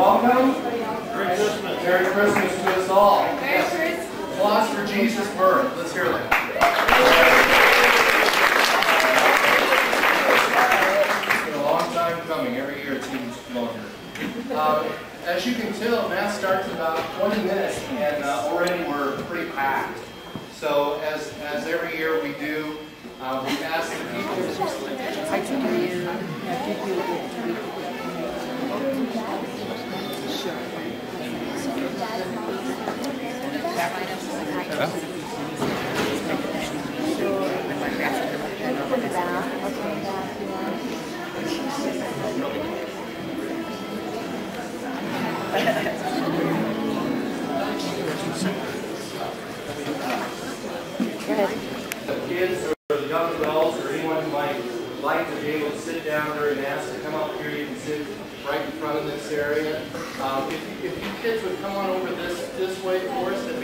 welcome. Merry Christmas. Merry Christmas to us all. Merry Christmas. Applause for Jesus' birth. Let's hear that. It's been a long time coming. Every year it seems longer. Uh, as you can tell, Mass starts about 20 minutes, and uh, already we're pretty packed. So as, as every year we do, uh, we ask the people the kids or the young adults or anyone who might like to be able to sit down during Mass to come up here. You can sit right in front of this area. If, you, if you kids would come on over this, this way for us.